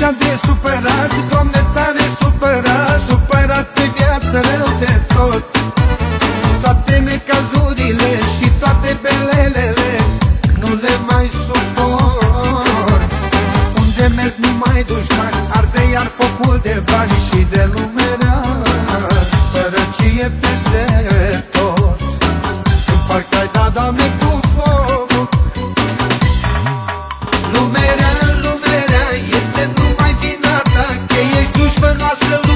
Așa de supărat, Doamne tare supărat Supărat pe viață rău de tot. Toate necazurile și toate belelele Nu le mai suport. Unde merg numai dușmani Arde iar focul de bani și Awesome.